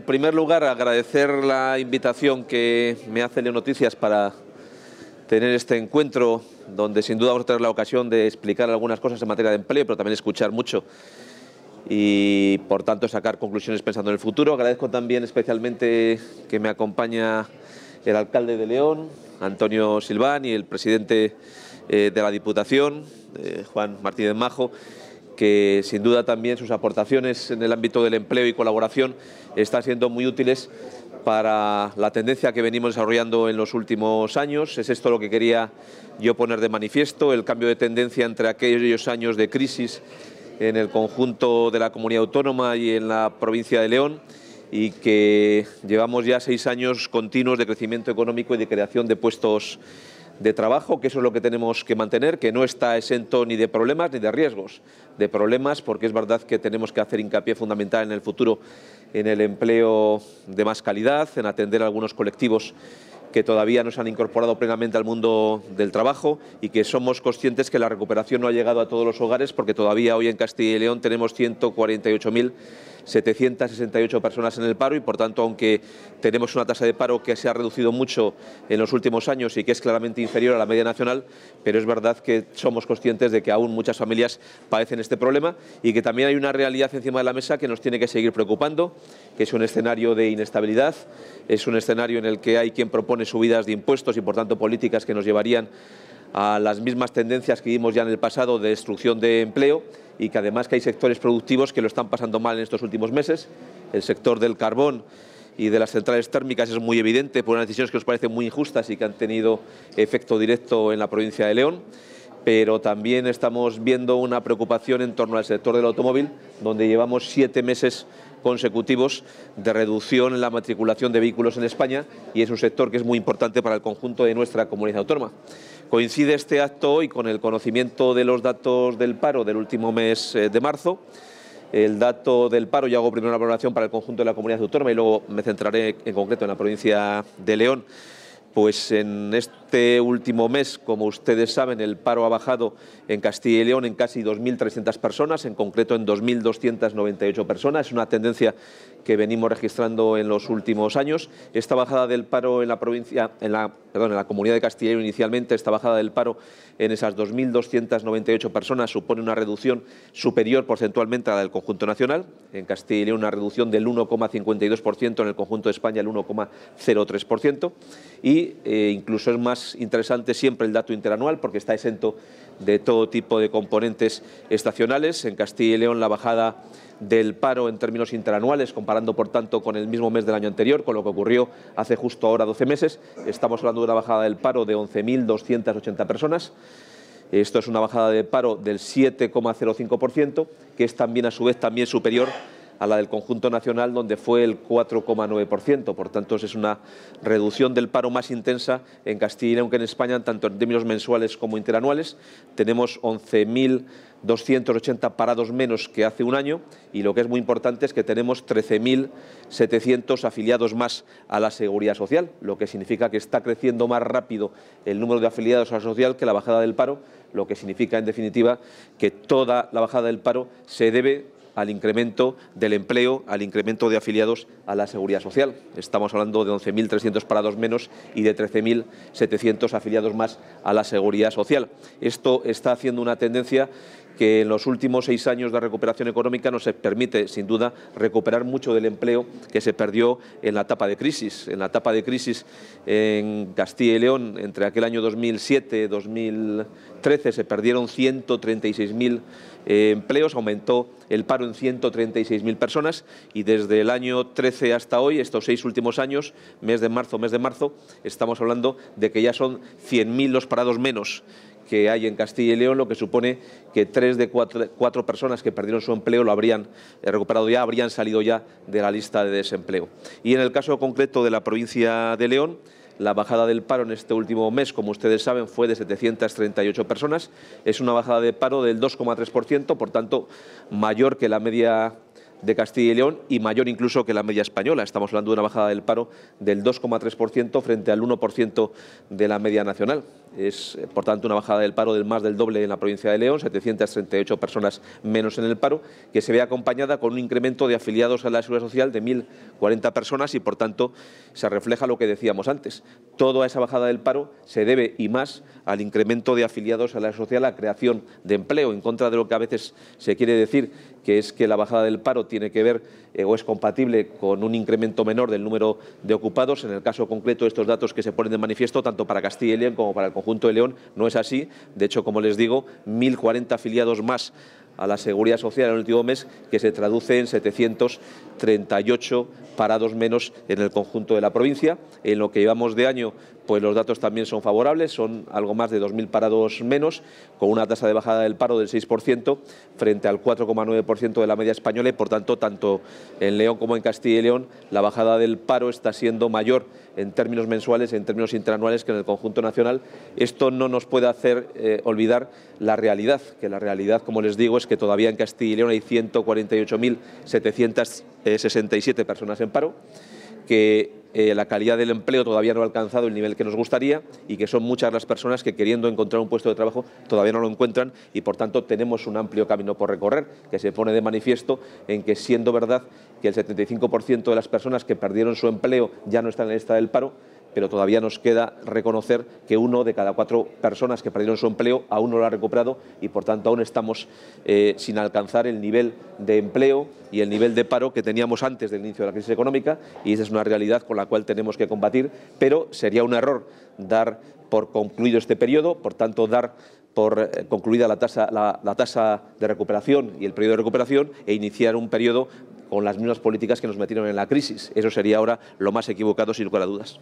En primer lugar, agradecer la invitación que me hace Leo Noticias para tener este encuentro donde sin duda vamos a tener la ocasión de explicar algunas cosas en materia de empleo, pero también escuchar mucho y por tanto sacar conclusiones pensando en el futuro. Agradezco también especialmente que me acompaña el alcalde de León, Antonio Silván, y el presidente eh, de la Diputación, eh, Juan Martínez Majo, que sin duda también sus aportaciones en el ámbito del empleo y colaboración están siendo muy útiles para la tendencia que venimos desarrollando en los últimos años. Es esto lo que quería yo poner de manifiesto, el cambio de tendencia entre aquellos años de crisis en el conjunto de la comunidad autónoma y en la provincia de León y que llevamos ya seis años continuos de crecimiento económico y de creación de puestos de trabajo, que eso es lo que tenemos que mantener, que no está exento ni de problemas ni de riesgos, de problemas porque es verdad que tenemos que hacer hincapié fundamental en el futuro en el empleo de más calidad, en atender a algunos colectivos que todavía no se han incorporado plenamente al mundo del trabajo y que somos conscientes que la recuperación no ha llegado a todos los hogares porque todavía hoy en Castilla y León tenemos 148.000 768 personas en el paro y, por tanto, aunque tenemos una tasa de paro que se ha reducido mucho en los últimos años y que es claramente inferior a la media nacional, pero es verdad que somos conscientes de que aún muchas familias padecen este problema y que también hay una realidad encima de la mesa que nos tiene que seguir preocupando, que es un escenario de inestabilidad, es un escenario en el que hay quien propone subidas de impuestos y, por tanto, políticas que nos llevarían a las mismas tendencias que vimos ya en el pasado de destrucción de empleo y que además que hay sectores productivos que lo están pasando mal en estos últimos meses. El sector del carbón y de las centrales térmicas es muy evidente por unas decisiones que nos parecen muy injustas y que han tenido efecto directo en la provincia de León pero también estamos viendo una preocupación en torno al sector del automóvil, donde llevamos siete meses consecutivos de reducción en la matriculación de vehículos en España y es un sector que es muy importante para el conjunto de nuestra comunidad autónoma. Coincide este acto hoy con el conocimiento de los datos del paro del último mes eh, de marzo. El dato del paro, yo hago primero una valoración para el conjunto de la comunidad autónoma y luego me centraré en concreto en la provincia de León pues en este último mes, como ustedes saben, el paro ha bajado en Castilla y León en casi 2.300 personas, en concreto en 2.298 personas. Es una tendencia que venimos registrando en los últimos años. Esta bajada del paro en la provincia, en la, perdón, en la comunidad de Castilla y León inicialmente, esta bajada del paro en esas 2.298 personas supone una reducción superior porcentualmente a la del conjunto nacional. En Castilla y León una reducción del 1,52%, en el conjunto de España el 1,03%. Y eh, incluso es más interesante siempre el dato interanual porque está exento de todo tipo de componentes estacionales. En Castilla y León la bajada del paro en términos interanuales, comparando por tanto con el mismo mes del año anterior, con lo que ocurrió hace justo ahora 12 meses. Estamos hablando de una bajada del paro de 11.280 personas. Esto es una bajada de paro del 7,05%, que es también a su vez también superior a la del conjunto nacional, donde fue el 4,9%. Por tanto, es una reducción del paro más intensa en Castilla y León que en España, tanto en términos mensuales como interanuales. Tenemos 11.280 parados menos que hace un año y lo que es muy importante es que tenemos 13.700 afiliados más a la seguridad social, lo que significa que está creciendo más rápido el número de afiliados a la social que la bajada del paro, lo que significa en definitiva que toda la bajada del paro se debe al incremento del empleo, al incremento de afiliados a la seguridad social. Estamos hablando de 11.300 parados menos y de 13.700 afiliados más a la seguridad social. Esto está haciendo una tendencia que en los últimos seis años de recuperación económica nos permite, sin duda, recuperar mucho del empleo que se perdió en la etapa de crisis. En la etapa de crisis en Castilla y León, entre aquel año 2007 y 2013, se perdieron 136.000 eh, empleos, aumentó el paro en 136.000 personas y desde el año 13 hasta hoy, estos seis últimos años, mes de marzo, mes de marzo, estamos hablando de que ya son 100.000 los parados menos que hay en Castilla y León, lo que supone que tres de cuatro, personas que perdieron su empleo lo habrían eh, recuperado ya, habrían salido ya de la lista de desempleo. Y en el caso concreto de la provincia de León, la bajada del paro en este último mes, como ustedes saben, fue de 738 personas. Es una bajada de paro del 2,3%, por tanto, mayor que la media de Castilla y León y mayor incluso que la media española. Estamos hablando de una bajada del paro del 2,3% frente al 1% de la media nacional. Es, eh, por tanto, una bajada del paro del más del doble en la provincia de León, 738 personas menos en el paro, que se ve acompañada con un incremento de afiliados a la Seguridad Social de 1.040 personas y, por tanto, se refleja lo que decíamos antes. Toda esa bajada del paro se debe, y más, al incremento de afiliados a la Seguridad Social, la creación de empleo, en contra de lo que a veces se quiere decir, que es que la bajada del paro tiene que ver eh, o es compatible con un incremento menor del número de ocupados. En el caso concreto, estos datos que se ponen de manifiesto, tanto para Castilla y León como para el conjunto de León, no es así. De hecho, como les digo, 1.040 afiliados más a la seguridad social en el último mes, que se traduce en 738 parados menos en el conjunto de la provincia. En lo que llevamos de año, pues los datos también son favorables, son algo más de 2.000 parados menos, con una tasa de bajada del paro del 6% frente al 4,9% de la media española y, por tanto, tanto en León como en Castilla y León, la bajada del paro está siendo mayor en términos mensuales, en términos interanuales que en el conjunto nacional. Esto no nos puede hacer eh, olvidar la realidad, que la realidad, como les digo, es que todavía en Castilla y León hay 148.767 personas en paro, que eh, la calidad del empleo todavía no ha alcanzado el nivel que nos gustaría y que son muchas las personas que queriendo encontrar un puesto de trabajo todavía no lo encuentran y por tanto tenemos un amplio camino por recorrer que se pone de manifiesto en que siendo verdad que el 75% de las personas que perdieron su empleo ya no están en el estado del paro, pero todavía nos queda reconocer que uno de cada cuatro personas que perdieron su empleo aún no lo ha recuperado y por tanto aún estamos eh, sin alcanzar el nivel de empleo y el nivel de paro que teníamos antes del inicio de la crisis económica y esa es una realidad con la cual tenemos que combatir, pero sería un error dar por concluido este periodo, por tanto dar por eh, concluida la tasa, la tasa de recuperación y el periodo de recuperación e iniciar un periodo con las mismas políticas que nos metieron en la crisis. Eso sería ahora lo más equivocado, sin lugar a dudas.